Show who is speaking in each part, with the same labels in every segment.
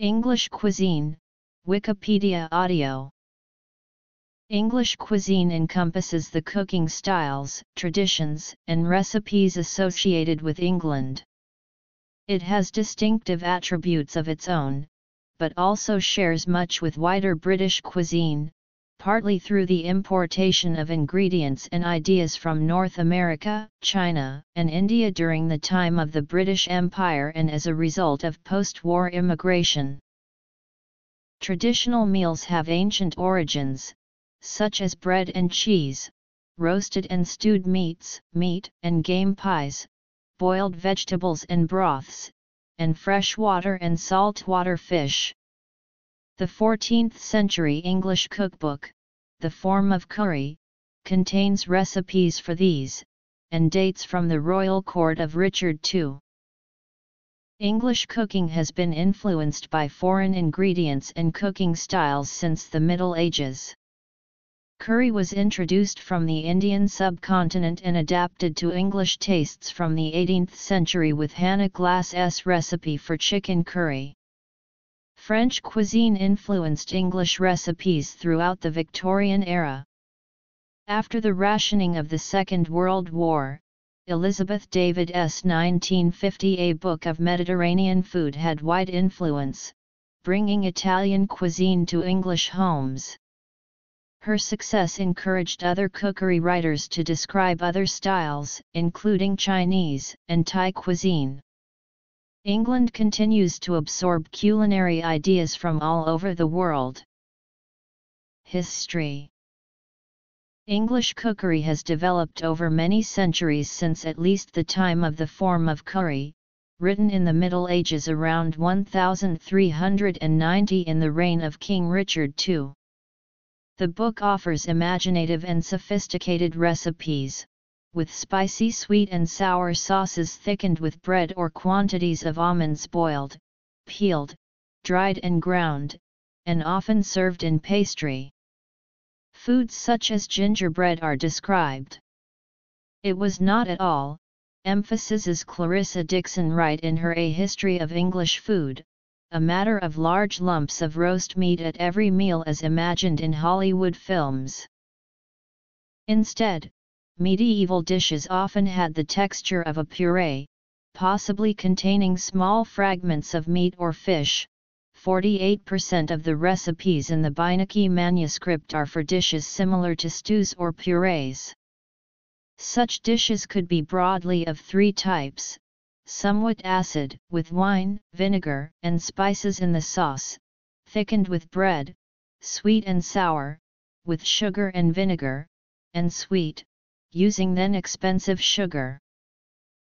Speaker 1: English cuisine, Wikipedia audio English cuisine encompasses the cooking styles, traditions, and recipes associated with England. It has distinctive attributes of its own, but also shares much with wider British cuisine, partly through the importation of ingredients and ideas from North America, China, and India during the time of the British Empire and as a result of post-war immigration. Traditional meals have ancient origins, such as bread and cheese, roasted and stewed meats, meat and game pies, boiled vegetables and broths, and freshwater and saltwater fish. The 14th century English cookbook, The Form of Curry, contains recipes for these, and dates from the royal court of Richard II. English cooking has been influenced by foreign ingredients and cooking styles since the Middle Ages. Curry was introduced from the Indian subcontinent and adapted to English tastes from the 18th century with Hannah Glasse's recipe for chicken curry. French cuisine influenced English recipes throughout the Victorian era. After the rationing of the Second World War, Elizabeth David's 1950 A Book of Mediterranean Food had wide influence, bringing Italian cuisine to English homes. Her success encouraged other cookery writers to describe other styles, including Chinese and Thai cuisine. England continues to absorb culinary ideas from all over the world. History English cookery has developed over many centuries since at least the time of the form of curry, written in the Middle Ages around 1390 in the reign of King Richard II. The book offers imaginative and sophisticated recipes, with spicy sweet and sour sauces thickened with bread or quantities of almonds boiled, peeled, dried and ground, and often served in pastry. Foods such as gingerbread are described. It was not at all, emphasizes Clarissa Dickson Wright in her A History of English Food, a matter of large lumps of roast meat at every meal as imagined in Hollywood films. Instead, medieval dishes often had the texture of a puree, possibly containing small fragments of meat or fish. 48% of the recipes in the Beinecke manuscript are for dishes similar to stews or purees. Such dishes could be broadly of three types, somewhat acid, with wine, vinegar, and spices in the sauce, thickened with bread, sweet and sour, with sugar and vinegar, and sweet, using then expensive sugar.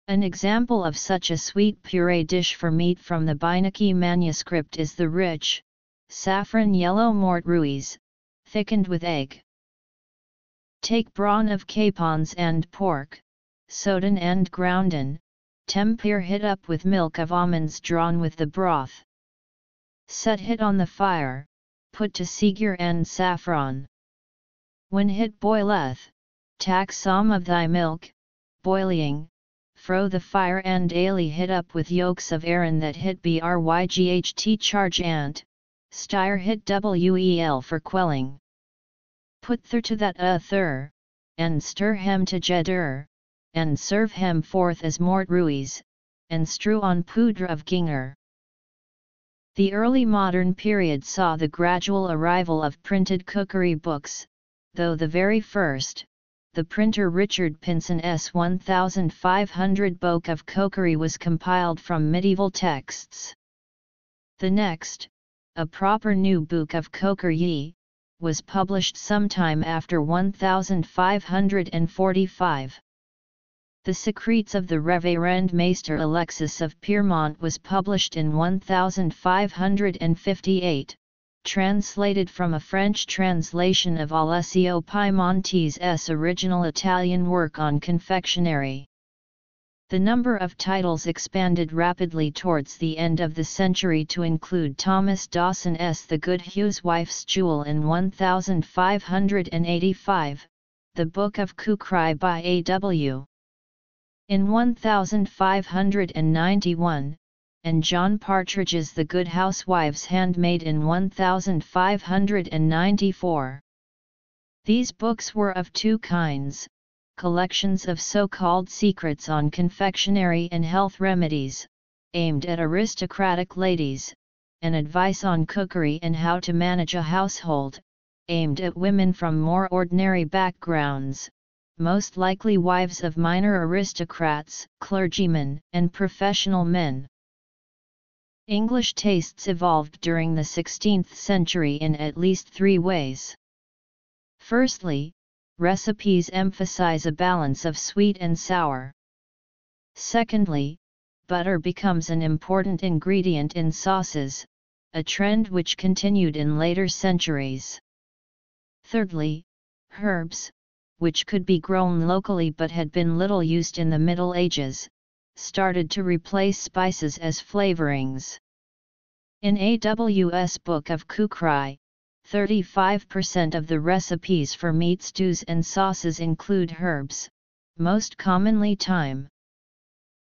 Speaker 1: An example of such a sweet puree dish for meat from the Beinecke manuscript is the rich, saffron yellow mort ruiz, thickened with egg. Take brawn of capons and pork, soden and grounden, tempere hit up with milk of almonds drawn with the broth. Set hit on the fire, put to segur and saffron. When hit boileth, tack some of thy milk, boiling, fro the fire and daily hit up with yolks of Aaron that hit bryght charge ant, styre hit wel for quelling. Put thur to that a thur, and stir hem to jedder, and serve hem forth as mort ruiz, and strew on poudre of ginger. The early modern period saw the gradual arrival of printed cookery books, though the very first, the printer Richard Pynson's 1500 Book of Cookery was compiled from medieval texts. The next, a proper new Book of Cookery, was published sometime after 1545. The Secrets of the Reverend Maester Alexis of Piemont was published in 1558 translated from a French translation of Alessio Piemonte's original Italian work on confectionery. The number of titles expanded rapidly towards the end of the century to include Thomas Dawson's The Good Huswife's Jewel in 1585, the Book of Cookery by A.W. In 1591, and John Partridge's The Good Housewife's Handmaid in 1594. These books were of two kinds, collections of so-called secrets on confectionery and health remedies, aimed at aristocratic ladies, and advice on cookery and how to manage a household, aimed at women from more ordinary backgrounds, most likely wives of minor aristocrats, clergymen, and professional men. English tastes evolved during the 16th century in at least three ways. Firstly, recipes emphasize a balance of sweet and sour. Secondly, butter becomes an important ingredient in sauces, a trend which continued in later centuries. Thirdly, herbs, which could be grown locally but had been little used in the Middle Ages, started to replace spices as flavorings. In A.W.'s Book of Cookery, 35% of the recipes for meat stews and sauces include herbs, most commonly thyme.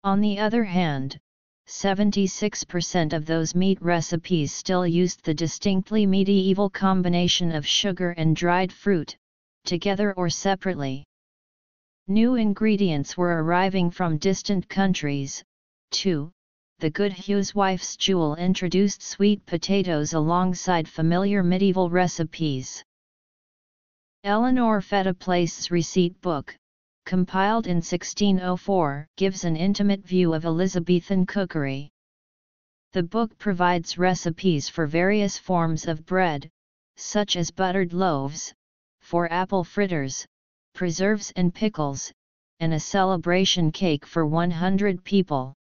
Speaker 1: On the other hand, 76% of those meat recipes still used the distinctly medieval combination of sugar and dried fruit, together or separately. New ingredients were arriving from distant countries, too, the Good wife's Jewel introduced sweet potatoes alongside familiar medieval recipes. Elinor Fettiplace's receipt book, compiled in 1604, gives an intimate view of Elizabethan cookery. The book provides recipes for various forms of bread, such as buttered loaves, for apple fritters, preserves and pickles, and a celebration cake for 100 people.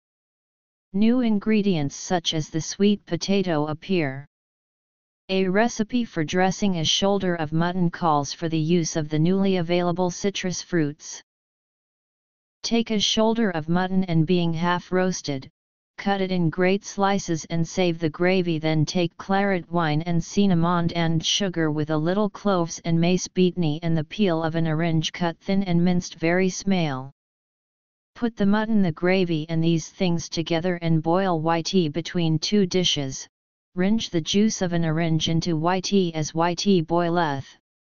Speaker 1: New ingredients such as the sweet potato appear. A recipe for dressing a shoulder of mutton calls for the use of the newly available citrus fruits. Take a shoulder of mutton and being half roasted, cut it in great slices and save the gravy then take claret wine and cinnamon and sugar with a little cloves and mace beatney and the peel of an orange cut thin and minced very small. Put the mutton the gravy and these things together and boil YT between two dishes, ringe the juice of an orange into YT as YT boileth,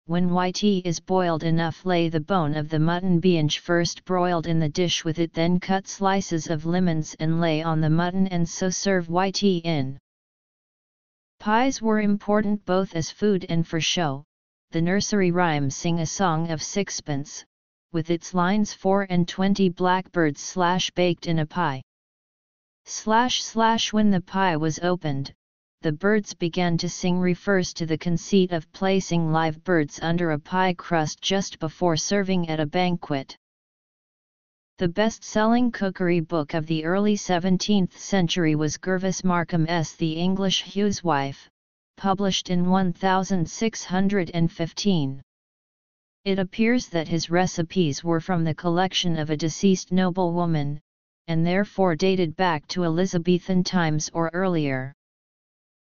Speaker 1: when YT is boiled enough lay the bone of the mutton beinge first broiled in the dish with it then cut slices of lemons and lay on the mutton and so serve YT in. Pies were important both as food and for show, the nursery rhyme sing a song of sixpence, with its lines 4 and 20 blackbirds slash baked in a pie. Slash slash when the pie was opened, the birds began to sing refers to the conceit of placing live birds under a pie crust just before serving at a banquet. The best-selling cookery book of the early 17th century was Gervase Markham's The English Housewife, published in 1615. It appears that his recipes were from the collection of a deceased noblewoman, and therefore dated back to Elizabethan times or earlier.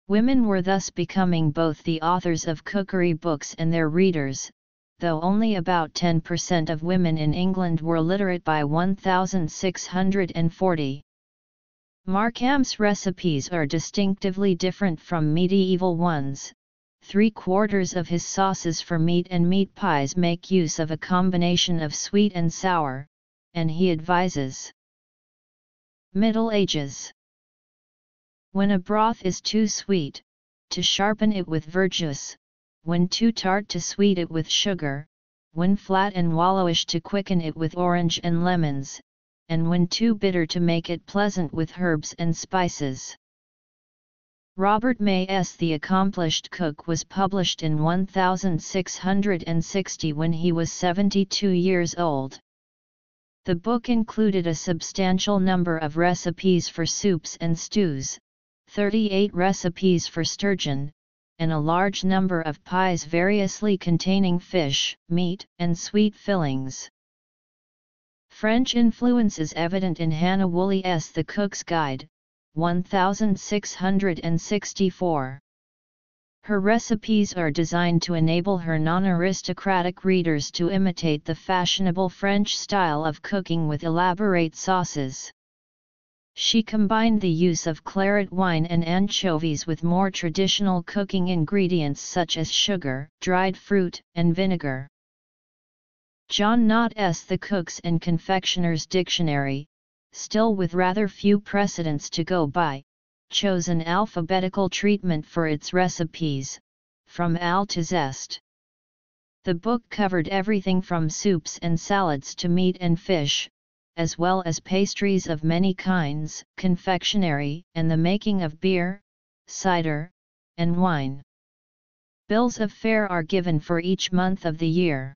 Speaker 1: Women were thus becoming both the authors of cookery books and their readers, though only about 10% of women in England were literate by 1640. Markham's recipes are distinctively different from medieval ones, Three quarters of his sauces for meat and meat pies make use of a combination of sweet and sour, and he advises Middle Ages When a broth is too sweet, to sharpen it with verjuice, when too tart to sweet it with sugar, when flat and wallowish to quicken it with orange and lemons, and when too bitter to make it pleasant with herbs and spices. Robert May's The Accomplished Cook was published in 1660 when he was 72 years old. The book included a substantial number of recipes for soups and stews, 38 recipes for sturgeon, and a large number of pies variously containing fish, meat, and sweet fillings. French influence is evident in Hannah Woolley's The Cook's Guide, 1664. Her recipes are designed to enable her non-aristocratic readers to imitate the fashionable French style of cooking with elaborate sauces. She combined the use of claret wine and anchovies with more traditional cooking ingredients such as sugar, dried fruit, and vinegar. John Nott's The Cook's and Confectioner's Dictionary, still with rather few precedents to go by, chose an alphabetical treatment for its recipes, from al to zest. The book covered everything from soups and salads to meat and fish, as well as pastries of many kinds, confectionery, and the making of beer, cider, and wine. Bills of fare are given for each month of the year.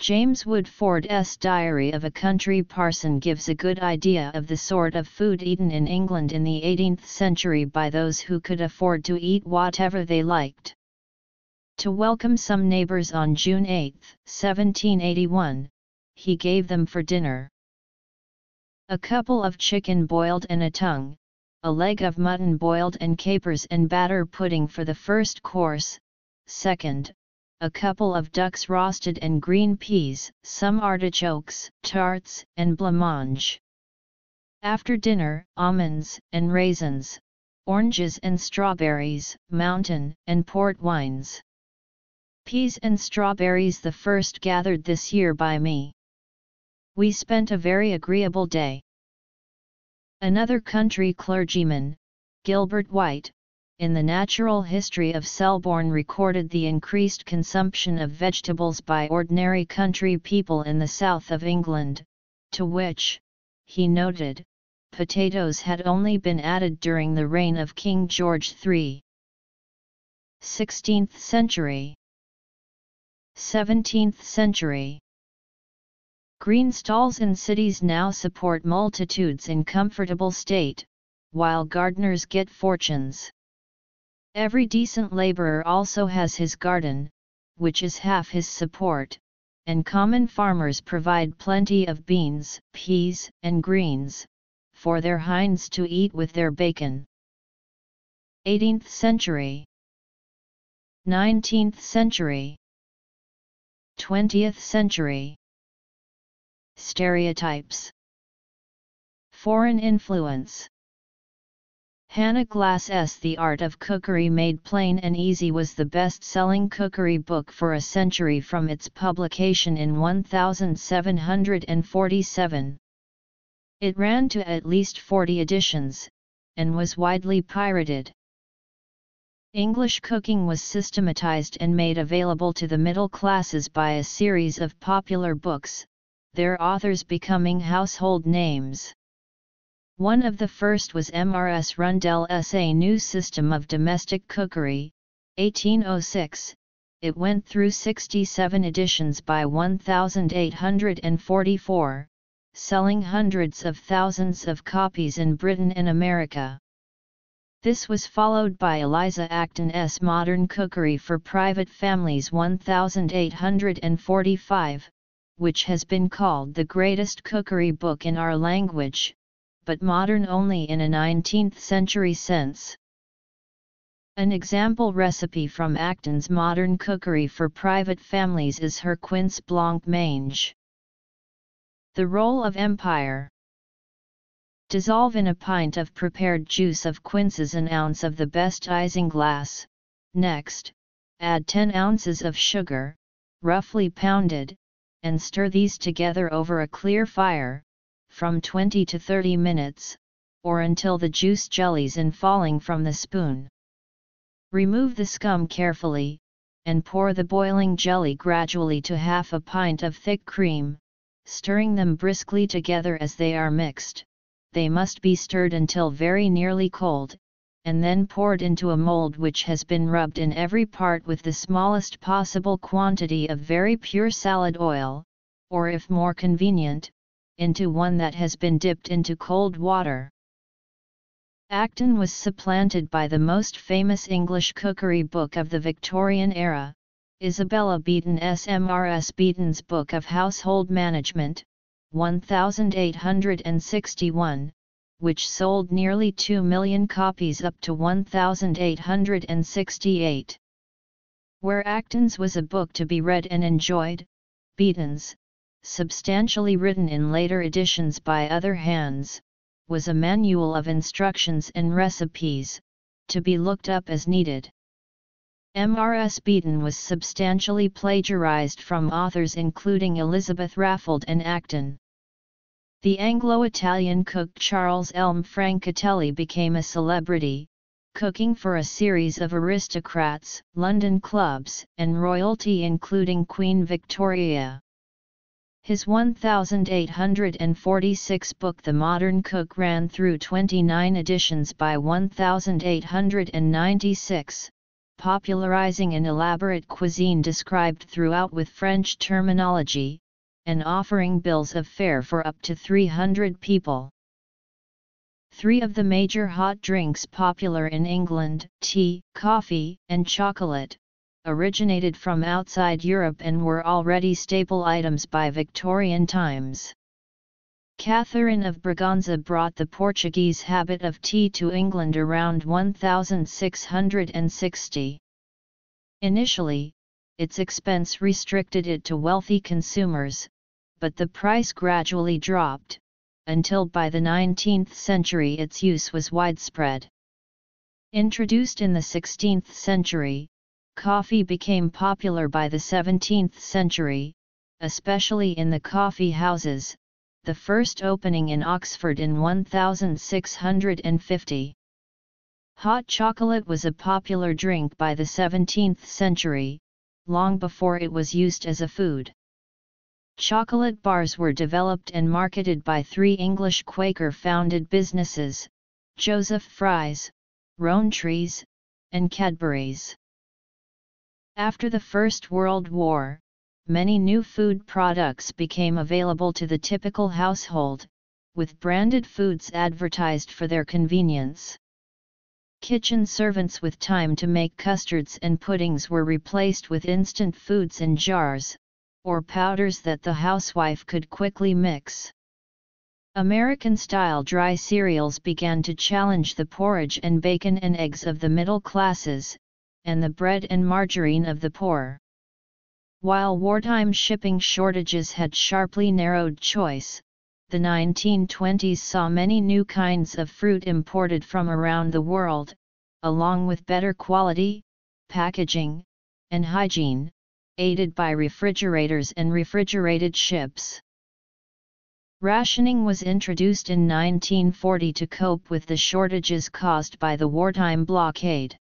Speaker 1: James Woodforde's Diary of a Country Parson gives a good idea of the sort of food eaten in England in the 18th century by those who could afford to eat whatever they liked. To welcome some neighbours on June 8, 1781, he gave them for dinner. A couple of chicken boiled and a tongue, a leg of mutton boiled and capers and batter pudding for the first course, second, a couple of ducks roasted and green peas, some artichokes, tarts, and blancmange. After dinner, almonds and raisins, oranges and strawberries, mountain and port wines. Peas and strawberries the first gathered this year by me. We spent a very agreeable day. Another country clergyman, Gilbert White, in the Natural History of Selborne recorded the increased consumption of vegetables by ordinary country people in the south of England, to which, he noted, potatoes had only been added during the reign of King George III. 16th century 17th century Green stalls in cities now support multitudes in comfortable state, while gardeners get fortunes. Every decent laborer also has his garden, which is half his support, and common farmers provide plenty of beans, peas, and greens, for their hinds to eat with their bacon. 18th century 19th century 20th century Stereotypes Foreign influence Hannah Glasse's The Art of Cookery Made Plain and Easy was the best-selling cookery book for a century from its publication in 1747. It ran to at least 40 editions, and was widely pirated. English cooking was systematized and made available to the middle classes by a series of popular books, their authors becoming household names. One of the first was M.R.S. Rundell's A New System of Domestic Cookery, 1806, it went through 67 editions by 1844, selling hundreds of thousands of copies in Britain and America. This was followed by Eliza Acton's Modern Cookery for Private Families 1845, which has been called the greatest cookery book in our language, but modern only in a 19th century sense. An example recipe from Acton's modern cookery for private families is her quince blanc mange. The role of empire Dissolve in a pint of prepared juice of quinces an ounce of the best isinglass, next, add 10 ounces of sugar, roughly pounded, and stir these together over a clear fire, from 20 to 30 minutes, or until the juice jellies in falling from the spoon. Remove the scum carefully, and pour the boiling jelly gradually to half a pint of thick cream, stirring them briskly together as they are mixed. They must be stirred until very nearly cold, and then poured into a mold which has been rubbed in every part with the smallest possible quantity of very pure salad oil, or if more convenient, into one that has been dipped into cold water. Acton was supplanted by the most famous English cookery book of the Victorian era, Isabella Beeton's MRS Beeton's Book of Household Management, 1861, which sold nearly 2 million copies up to 1868. Where Acton's was a book to be read and enjoyed, Beeton's, substantially written in later editions by other hands, was a manual of instructions and recipes, to be looked up as needed. M.R.S. Beaton was substantially plagiarized from authors including Elizabeth Raffald and Acton. The Anglo-Italian cook Charles Elm Francatelli became a celebrity, cooking for a series of aristocrats, London clubs, and royalty including Queen Victoria. His 1846 book The Modern Cook ran through 29 editions by 1896, popularizing an elaborate cuisine described throughout with French terminology, and offering bills of fare for up to 300 people. Three of the major hot drinks popular in England, tea, coffee, and chocolate, originated from outside Europe and were already staple items by Victorian times. Catherine of Braganza brought the Portuguese habit of tea to England around 1660. Initially, its expense restricted it to wealthy consumers, but the price gradually dropped, until by the 19th century its use was widespread. Introduced in the 16th century, coffee became popular by the 17th century, especially in the coffee houses, the first opening in Oxford in 1650. Hot chocolate was a popular drink by the 17th century, long before it was used as a food. Chocolate bars were developed and marketed by three English Quaker-founded businesses, Joseph Fry's, Rowntree's, and Cadbury's. After the First World War, many new food products became available to the typical household, with branded foods advertised for their convenience. Kitchen servants with time to make custards and puddings were replaced with instant foods in jars, or powders that the housewife could quickly mix. American-style dry cereals began to challenge the porridge and bacon and eggs of the middle classes, and the bread and margarine of the poor. While wartime shipping shortages had sharply narrowed choice, the 1920s saw many new kinds of fruit imported from around the world, along with better quality, packaging, and hygiene, aided by refrigerators and refrigerated ships. Rationing was introduced in 1940 to cope with the shortages caused by the wartime blockade.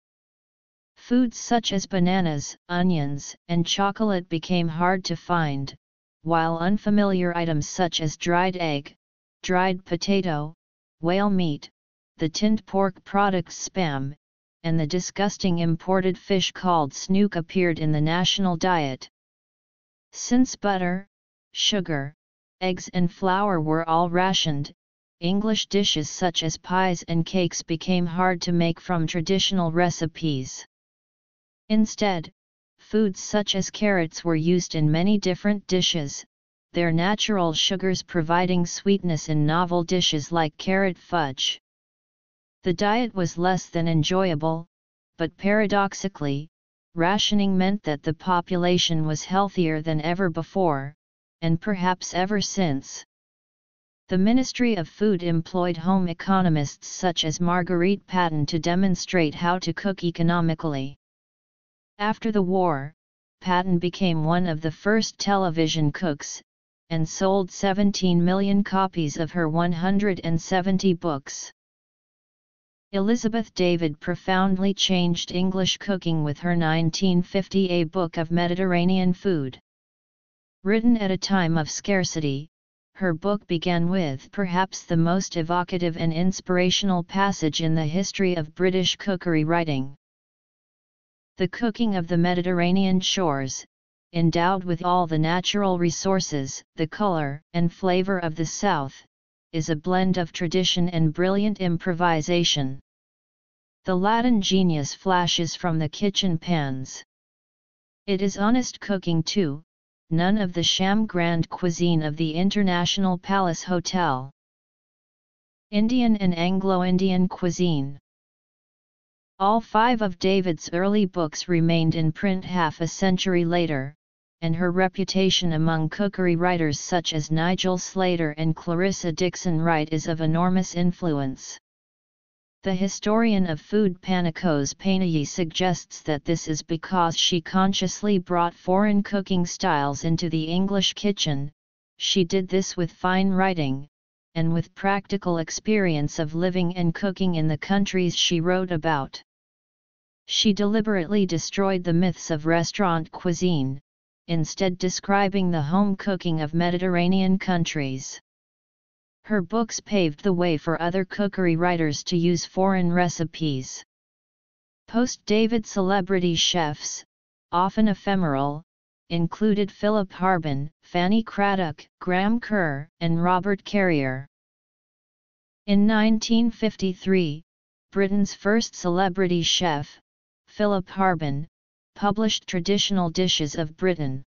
Speaker 1: Foods such as bananas, onions, and chocolate became hard to find, while unfamiliar items such as dried egg, dried potato, whale meat, the tinned pork products spam, and the disgusting imported fish called snook appeared in the national diet. Since butter, sugar, eggs and flour were all rationed, English dishes such as pies and cakes became hard to make from traditional recipes. Instead, foods such as carrots were used in many different dishes, their natural sugars providing sweetness in novel dishes like carrot fudge. The diet was less than enjoyable, but paradoxically, rationing meant that the population was healthier than ever before, and perhaps ever since. The Ministry of Food employed home economists such as Marguerite Patten to demonstrate how to cook economically. After the war, Patten became one of the first television cooks, and sold 17 million copies of her 170 books. Elizabeth David profoundly changed English cooking with her 1950 A book of Mediterranean food. Written at a time of scarcity, her book began with perhaps the most evocative and inspirational passage in the history of British cookery writing. The cooking of the Mediterranean shores, endowed with all the natural resources, the color and flavor of the South, is a blend of tradition and brilliant improvisation. The Latin genius flashes from the kitchen pans. It is honest cooking too, none of the sham grand cuisine of the International Palace Hotel. Indian and Anglo-Indian cuisine All five of David's early books remained in print half a century later, and her reputation among cookery writers such as Nigel Slater and Clarissa Dickson Wright is of enormous influence. The historian of food Panikos Panayi suggests that this is because she consciously brought foreign cooking styles into the English kitchen, she did this with fine writing, and with practical experience of living and cooking in the countries she wrote about. She deliberately destroyed the myths of restaurant cuisine, instead describing the home cooking of Mediterranean countries. Her books paved the way for other cookery writers to use foreign recipes. Post-David celebrity chefs, often ephemeral, included Philip Harben, Fanny Cradock, Graham Kerr, and Robert Carrier. In 1953, Britain's first celebrity chef, Philip Harben, published Traditional Dishes of Britain.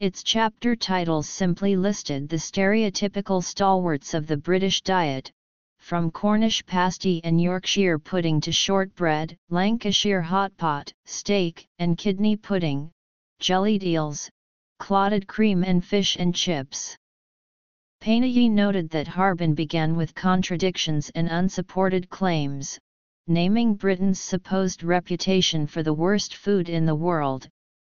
Speaker 1: Its chapter titles simply listed the stereotypical stalwarts of the British diet, from Cornish pasty and Yorkshire pudding to shortbread, Lancashire hot pot, steak, and kidney pudding, jellied eels, clotted cream and fish and chips. Panayi noted that Harben began with contradictions and unsupported claims, naming Britain's supposed reputation for the worst food in the world,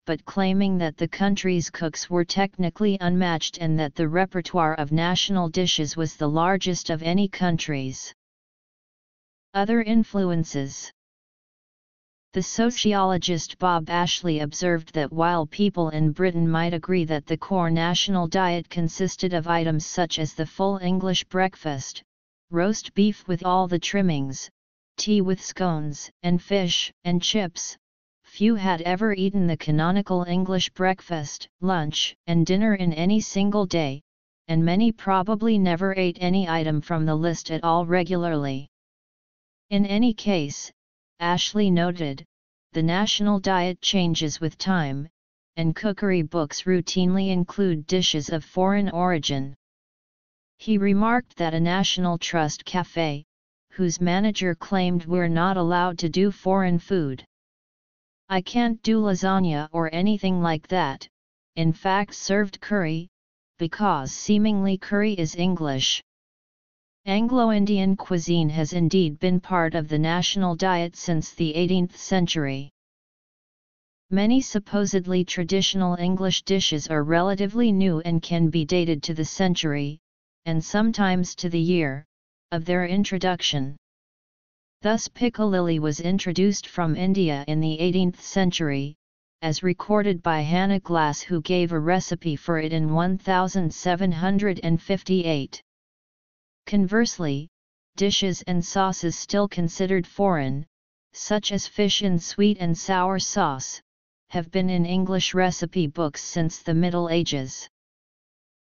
Speaker 1: but claiming that the country's cooks were technically unmatched and that the repertoire of national dishes was the largest of any country's. Other influences The sociologist Bob Ashley observed that while people in Britain might agree that the core national diet consisted of items such as the full English breakfast, roast beef with all the trimmings, tea with scones, and fish, and chips, few had ever eaten the canonical English breakfast, lunch, and dinner in any single day, and many probably never ate any item from the list at all regularly. In any case, Ashley noted, the national diet changes with time, and cookery books routinely include dishes of foreign origin. He remarked that a National Trust cafe, whose manager claimed we're not allowed to do foreign food. I can't do lasagna or anything like that, in fact served curry, because seemingly curry is English. Anglo-Indian cuisine has indeed been part of the national diet since the 18th century. Many supposedly traditional English dishes are relatively new and can be dated to the century, and sometimes to the year, of their introduction. Thus piccalilli was introduced from India in the 18th century, as recorded by Hannah Glasse who gave a recipe for it in 1758. Conversely, dishes and sauces still considered foreign, such as fish in sweet and sour sauce, have been in English recipe books since the Middle Ages.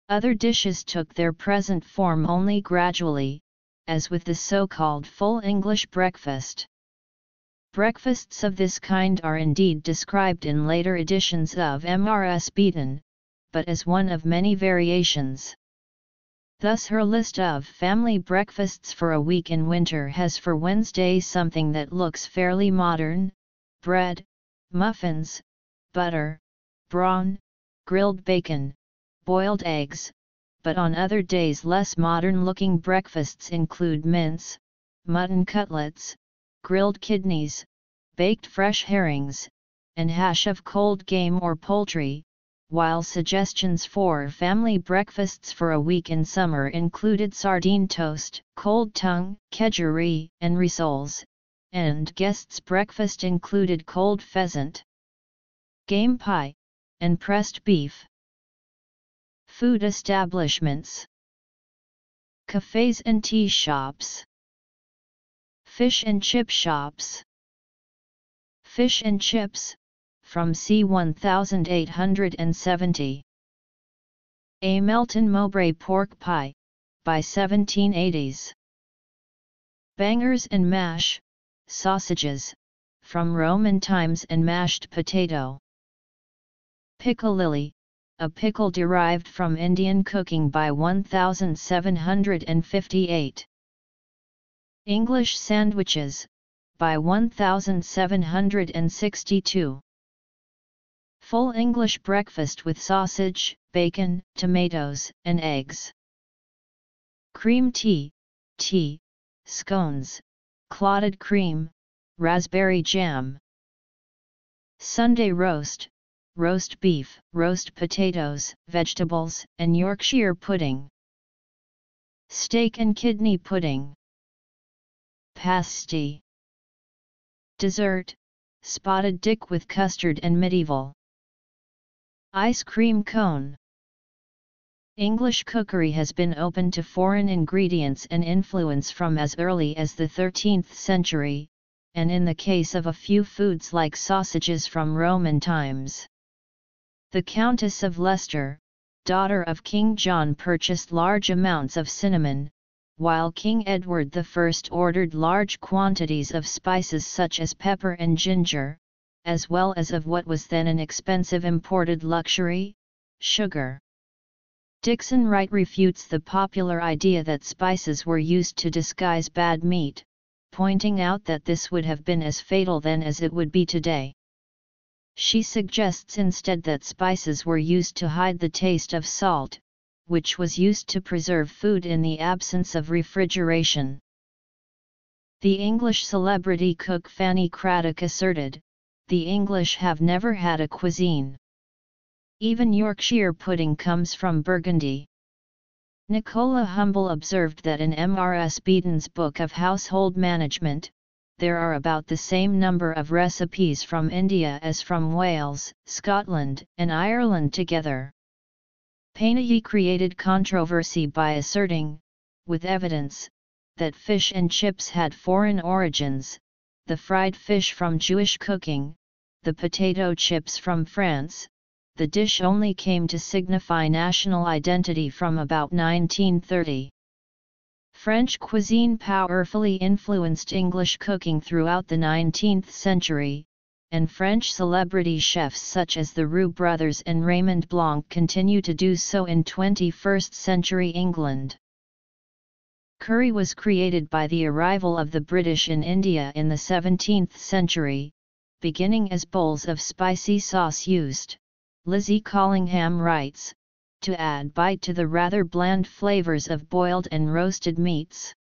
Speaker 1: Other dishes took their present form only gradually, as with the so-called full English breakfast. Breakfasts of this kind are indeed described in later editions of M.R.S. Beeton, but as one of many variations. Thus her list of family breakfasts for a week in winter has for Wednesday something that looks fairly modern, bread, muffins, butter, brawn, grilled bacon, boiled eggs, but on other days less modern-looking breakfasts include mince, mutton cutlets, grilled kidneys, baked fresh herrings, and hash of cold game or poultry, while suggestions for family breakfasts for a week in summer included sardine toast, cold tongue, kedgeree, and rissoles, and guests' breakfast included cold pheasant, game pie, and pressed beef. Food establishments Cafes and tea shops Fish and chip shops. Fish and chips, from c. 1870 A Melton Mowbray pork pie, by 1780s Bangers and mash, sausages, from Roman times and mashed potato. Piccalilli, a pickle derived from Indian cooking by 1758. English sandwiches, by 1762. Full English breakfast with sausage, bacon, tomatoes, and eggs. Cream tea, tea, scones, clotted cream, raspberry jam. Sunday roast, roast beef, roast potatoes, vegetables, and Yorkshire pudding. Steak and kidney pudding. Pasty. Dessert, spotted dick with custard and medieval. Ice cream cone. English cookery has been open to foreign ingredients and influence from as early as the 13th century, and in the case of a few foods like sausages from Roman times. The Countess of Leicester, daughter of King John purchased large amounts of cinnamon, while King Edward I ordered large quantities of spices such as pepper and ginger, as well as of what was then an expensive imported luxury, sugar. Dickson Wright refutes the popular idea that spices were used to disguise bad meat, pointing out that this would have been as fatal then as it would be today. She suggests instead that spices were used to hide the taste of salt, which was used to preserve food in the absence of refrigeration. The English celebrity cook Fanny Cradock asserted, the English have never had a cuisine. Even Yorkshire pudding comes from Burgundy. Nicola Humble observed that in M.R.S. Beeton's Book of Household Management, there are about the same number of recipes from India as from Wales, Scotland, and Ireland together. Panayi created controversy by asserting, with evidence, that fish and chips had foreign origins, the fried fish from Jewish cooking, the potato chips from France, the dish only came to signify national identity from about 1930. French cuisine powerfully influenced English cooking throughout the 19th century, and French celebrity chefs such as the Roux brothers and Raymond Blanc continue to do so in 21st century England. Curry was created by the arrival of the British in India in the 17th century, beginning as bowls of spicy sauce used, Lizzie Collingham writes, to add bite to the rather bland flavors of boiled and roasted meats.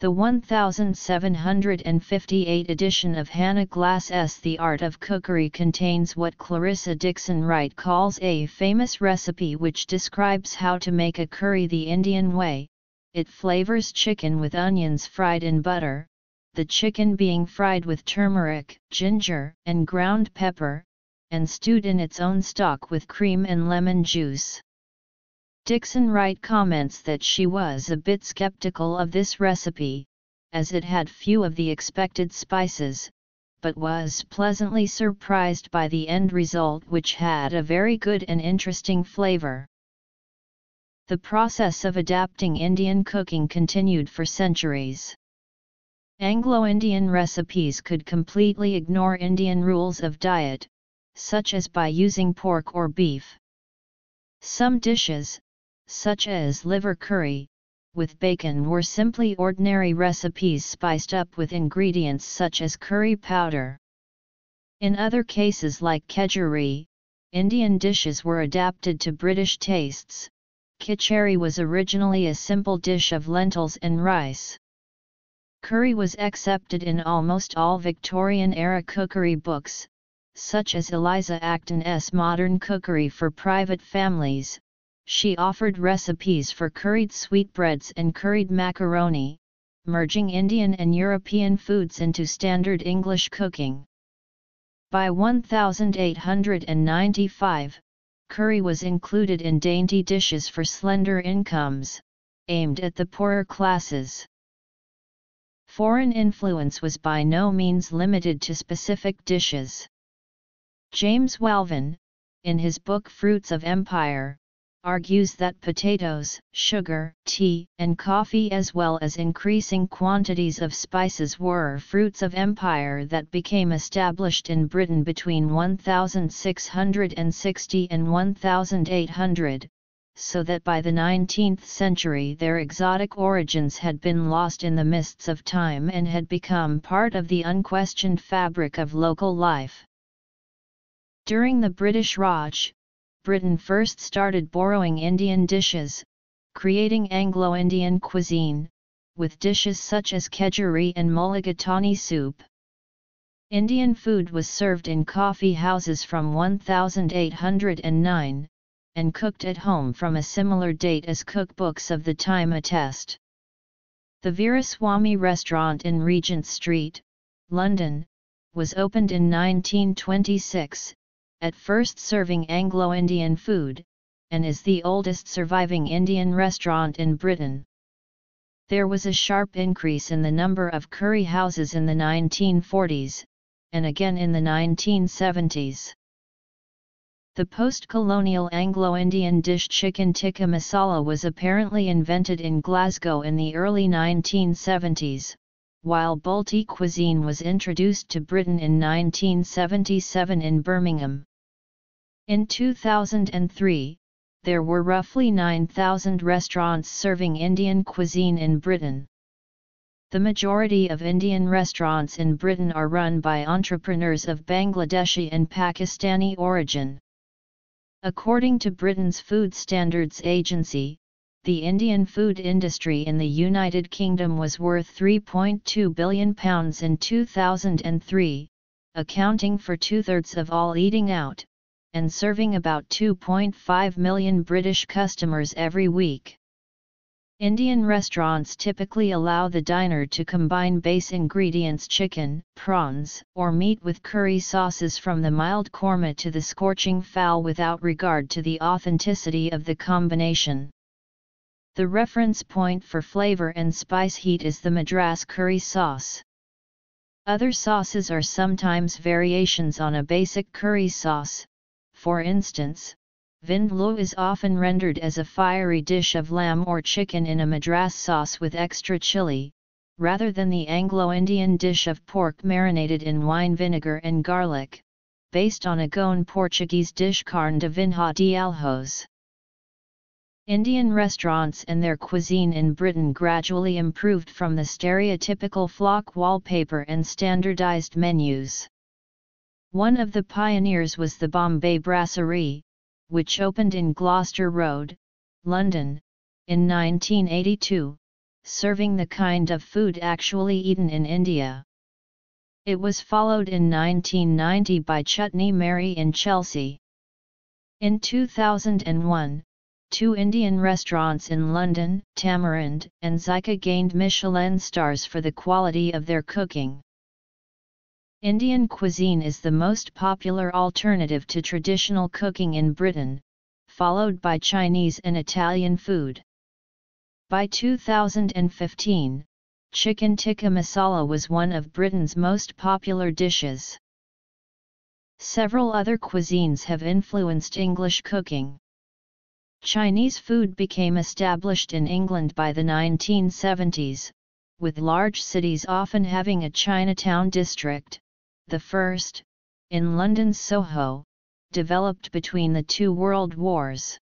Speaker 1: The 1758 edition of Hannah Glasse's The Art of Cookery contains what Clarissa Dickson Wright calls a famous recipe which describes how to make a curry the Indian way. It flavors chicken with onions fried in butter, the chicken being fried with turmeric, ginger, and ground pepper, and stewed in its own stock with cream and lemon juice. Dickson Wright comments that she was a bit skeptical of this recipe, as it had few of the expected spices, but was pleasantly surprised by the end result which had a very good and interesting flavor. The process of adapting Indian cooking continued for centuries. Anglo-Indian recipes could completely ignore Indian rules of diet, such as by using pork or beef. Some dishes, such as liver curry, with bacon were simply ordinary recipes spiced up with ingredients such as curry powder. In other cases like kedgeree, Indian dishes were adapted to British tastes. Khichdi was originally a simple dish of lentils and rice. Curry was accepted in almost all Victorian-era cookery books, such as Eliza Acton's Modern Cookery for Private Families, she offered recipes for curried sweetbreads and curried macaroni, merging Indian and European foods into standard English cooking. By 1895, curry was included in dainty dishes for slender incomes, aimed at the poorer classes. Foreign influence was by no means limited to specific dishes. James Walvin, in his book Fruits of Empire, argues that potatoes, sugar, tea, and coffee as well as increasing quantities of spices were fruits of empire that became established in Britain between 1660 and 1800, so that by the 19th century their exotic origins had been lost in the mists of time and had become part of the unquestioned fabric of local life. During the British Raj, Britain first started borrowing Indian dishes, creating Anglo-Indian cuisine, with dishes such as kedgeree and mulligatawny soup. Indian food was served in coffee houses from 1809, and cooked at home from a similar date as cookbooks of the time attest. The Veeraswamy restaurant in Regent Street, London, was opened in 1926, at first serving Anglo-Indian food, and is the oldest surviving Indian restaurant in Britain. There was a sharp increase in the number of curry houses in the 1940s, and again in the 1970s. The post-colonial Anglo-Indian dish chicken tikka masala was apparently invented in Glasgow in the early 1970s, while Balti cuisine was introduced to Britain in 1977 in Birmingham. In 2003, there were roughly 9,000 restaurants serving Indian cuisine in Britain. The majority of Indian restaurants in Britain are run by entrepreneurs of Bangladeshi and Pakistani origin. According to Britain's Food Standards Agency, the Indian food industry in the United Kingdom was worth £3.2 billion in 2003, accounting for two-thirds of all eating out, and serving about 2.5 million British customers every week. Indian restaurants typically allow the diner to combine base ingredients chicken, prawns, or meat with curry sauces from the mild korma to the scorching phaal without regard to the authenticity of the combination. The reference point for flavor and spice heat is the Madras curry sauce. Other sauces are sometimes variations on a basic curry sauce, for instance, vindaloo is often rendered as a fiery dish of lamb or chicken in a madras sauce with extra chili, rather than the Anglo-Indian dish of pork marinated in wine vinegar and garlic, based on a Goan Portuguese dish carne de vinha de alhos. Indian restaurants and their cuisine in Britain gradually improved from the stereotypical flock wallpaper and standardized menus. One of the pioneers was the Bombay Brasserie, which opened in Gloucester Road, London, in 1982, serving the kind of food actually eaten in India. It was followed in 1990 by Chutney Mary in Chelsea. In 2001, two Indian restaurants in London, Tamarind and Zyka gained Michelin stars for the quality of their cooking. Indian cuisine is the most popular alternative to traditional cooking in Britain, followed by Chinese and Italian food. By 2015, chicken tikka masala was one of Britain's most popular dishes. Several other cuisines have influenced English cooking. Chinese food became established in England by the 1970s, with large cities often having a Chinatown district, the first, in London's Soho, developed between the two world wars.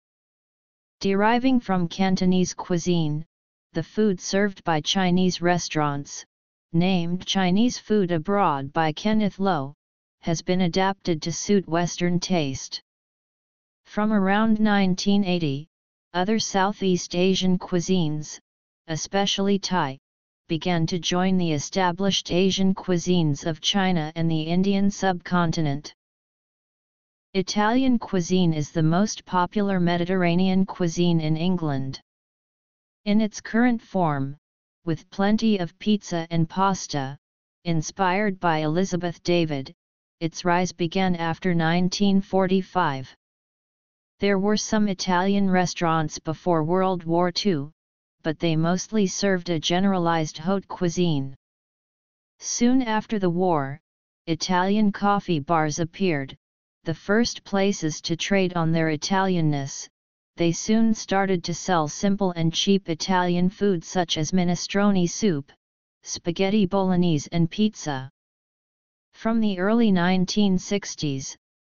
Speaker 1: Deriving from Cantonese cuisine, the food served by Chinese restaurants, named Chinese Food Abroad by Kenneth Lo, has been adapted to suit Western taste. From around 1980, other Southeast Asian cuisines, especially Thai, began to join the established Asian cuisines of China and the Indian subcontinent. Italian cuisine is the most popular Mediterranean cuisine in England. In its current form, with plenty of pizza and pasta, inspired by Elizabeth David, its rise began after 1945. There were some Italian restaurants before World War II, but they mostly served a generalized haute cuisine. Soon after the war, Italian coffee bars appeared, the first places to trade on their Italianness, they soon started to sell simple and cheap Italian food such as minestrone soup, spaghetti bolognese and pizza. From the early 1960s,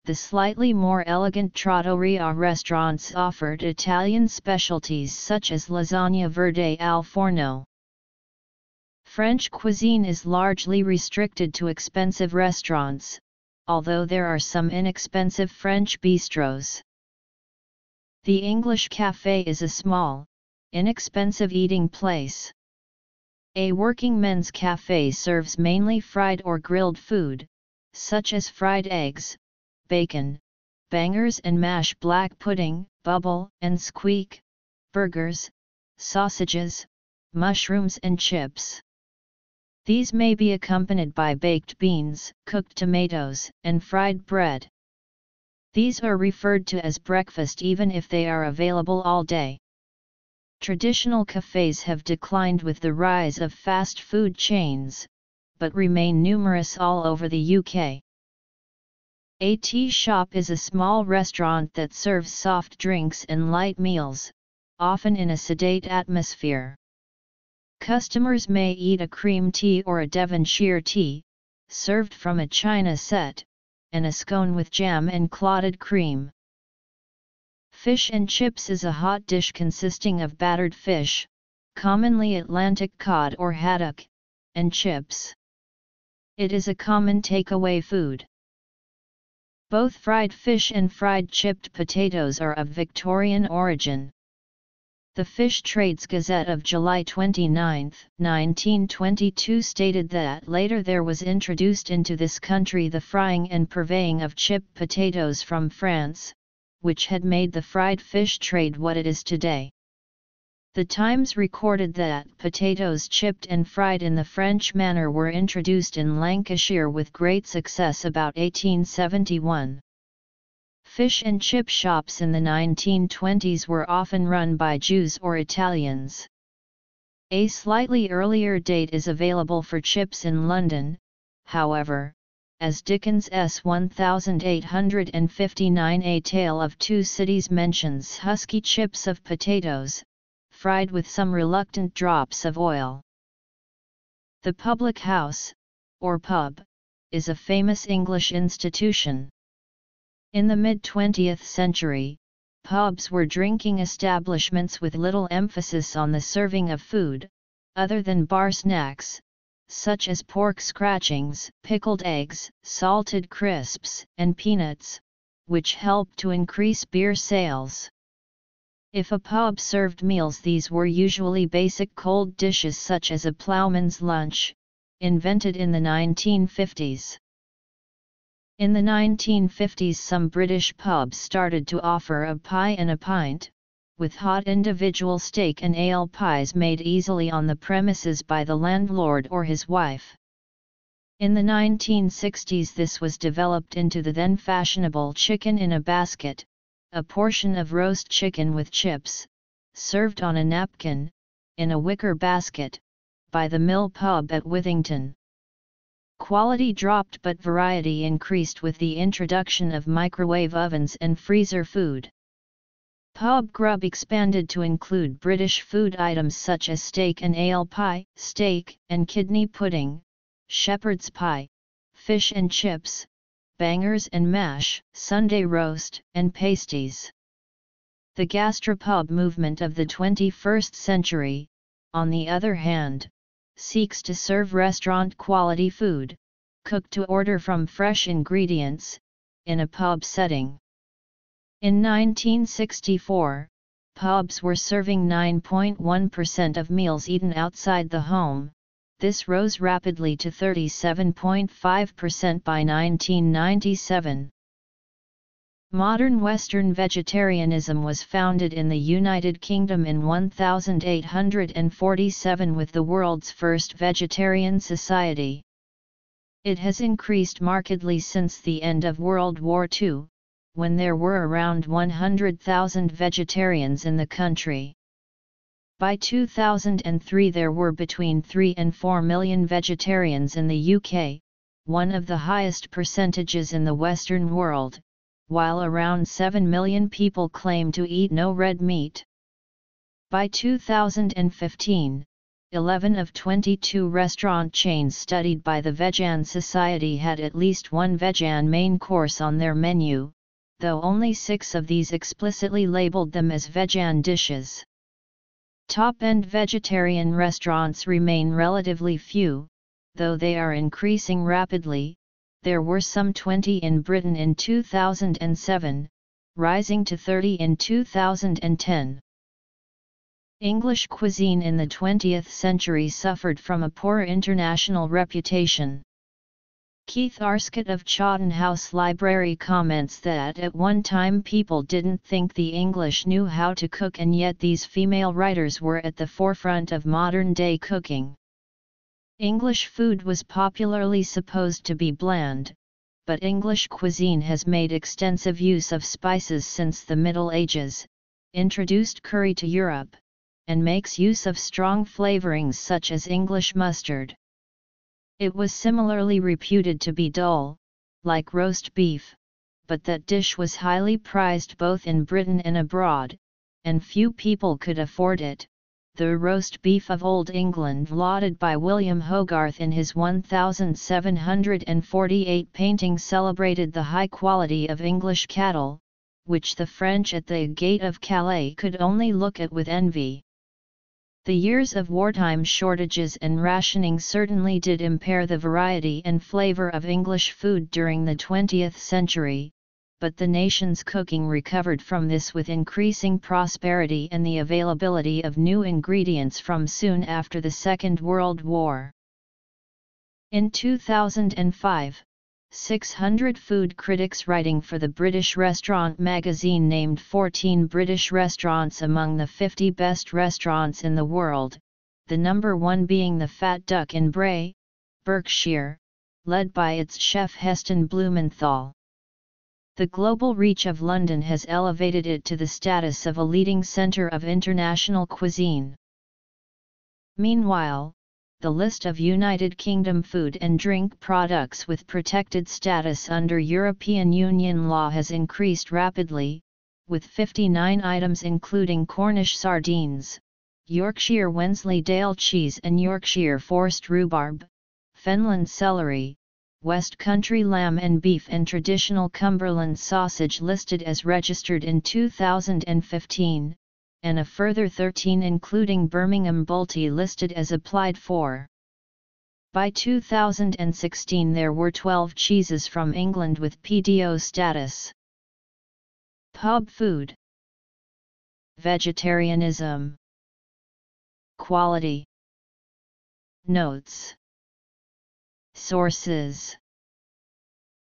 Speaker 1: the slightly more elegant trattoria restaurants offered Italian specialties such as lasagna verde al forno. French cuisine is largely restricted to expensive restaurants, although there are some inexpensive French bistros. The English Cafe is a small, inexpensive eating place. A working men's cafe serves mainly fried or grilled food, such as fried eggs, bacon, bangers and mash black pudding, bubble and squeak, burgers, sausages, mushrooms and chips. These may be accompanied by baked beans, cooked tomatoes, and fried bread. These are referred to as breakfast even if they are available all day. Traditional cafes have declined with the rise of fast food chains, but remain numerous all over the UK. A tea shop is a small restaurant that serves soft drinks and light meals, often in a sedate atmosphere. Customers may eat a cream tea or a Devonshire tea, served from a china set, and a scone with jam and clotted cream. Fish and chips is a hot dish consisting of battered fish, commonly Atlantic cod or haddock, and chips. It is a common takeaway food. Both fried fish and fried chipped potatoes are of Victorian origin. The Fish Trades Gazette of July 29, 1922 stated that later there was introduced into this country the frying and purveying of chipped potatoes from France, which had made the fried fish trade what it is today. The Times recorded that potatoes chipped and fried in the French manner were introduced in Lancashire with great success about 1871. Fish and chip shops in the 1920s were often run by Jews or Italians. A slightly earlier date is available for chips in London, however, as Dickens' 1859 A Tale of Two Cities mentions husky chips of potatoes, fried with some reluctant drops of oil. The public house, or pub, is a famous English institution. In the mid-20th century, pubs were drinking establishments with little emphasis on the serving of food, other than bar snacks, such as pork scratchings, pickled eggs, salted crisps, and peanuts, which helped to increase beer sales. If a pub served meals these were usually basic cold dishes such as a ploughman's lunch, invented in the 1950s. In the 1950s some British pubs started to offer a pie and a pint, with hot individual steak and ale pies made easily on the premises by the landlord or his wife. In the 1960s this was developed into the then fashionable chicken in a basket, a portion of roast chicken with chips, served on a napkin, in a wicker basket, by the Mill Pub at Withington. Quality dropped but variety increased with the introduction of microwave ovens and freezer food. Pub grub expanded to include British food items such as steak and ale pie, steak and kidney pudding, shepherd's pie, fish and chips, bangers and mash, Sunday roast, and pasties. The gastropub movement of the 21st century, on the other hand, seeks to serve restaurant quality food, cooked to order from fresh ingredients, in a pub setting. In 1964, pubs were serving 9.1% of meals eaten outside the home, this rose rapidly to 37.5% by 1997. Modern Western vegetarianism was founded in the United Kingdom in 1847 with the world's first vegetarian society. It has increased markedly since the end of World War II, when there were around 100,000 vegetarians in the country. By 2003 there were between 3 and 4 million vegetarians in the UK, one of the highest percentages in the Western world, while around 7 million people claim to eat no red meat. By 2015, 11 of 22 restaurant chains studied by the Vegan Society had at least one vegan main course on their menu, though only six of these explicitly labeled them as vegan dishes. Top-end vegetarian restaurants remain relatively few, though they are increasing rapidly, there were some 20 in Britain in 2007, rising to 30 in 2010. English cuisine in the 20th century suffered from a poor international reputation. Keith Arscott of Chawton House Library comments that at one time people didn't think the English knew how to cook and yet these female writers were at the forefront of modern-day cooking. English food was popularly supposed to be bland, but English cuisine has made extensive use of spices since the Middle Ages, introduced curry to Europe, and makes use of strong flavorings such as English mustard. It was similarly reputed to be dull, like roast beef, but that dish was highly prized both in Britain and abroad, and few people could afford it. The roast beef of Old England lauded by William Hogarth in his 1748 painting celebrated the high quality of English cattle, which the French at the Gate of Calais could only look at with envy. The years of wartime shortages and rationing certainly did impair the variety and flavor of English food during the 20th century, but the nation's cooking recovered from this with increasing prosperity and the availability of new ingredients from soon after the Second World War. In 2005, 600 food critics writing for the British Restaurant magazine named 14 British restaurants among the 50 best restaurants in the world, the number one being the Fat Duck in Bray, Berkshire, led by its chef Heston Blumenthal. The global reach of London has elevated it to the status of a leading centre of international cuisine. Meanwhile, the list of United Kingdom food and drink products with protected status under European Union law has increased rapidly, with 59 items including Cornish sardines, Yorkshire Wensleydale cheese and Yorkshire forced rhubarb, Fenland celery, West Country lamb and beef and traditional Cumberland sausage listed as registered in 2015, and a further 13 including Birmingham Balti listed as applied for. By 2016 there were 12 cheeses from England with PDO status. Pub food. Vegetarianism. Quality. Notes. Sources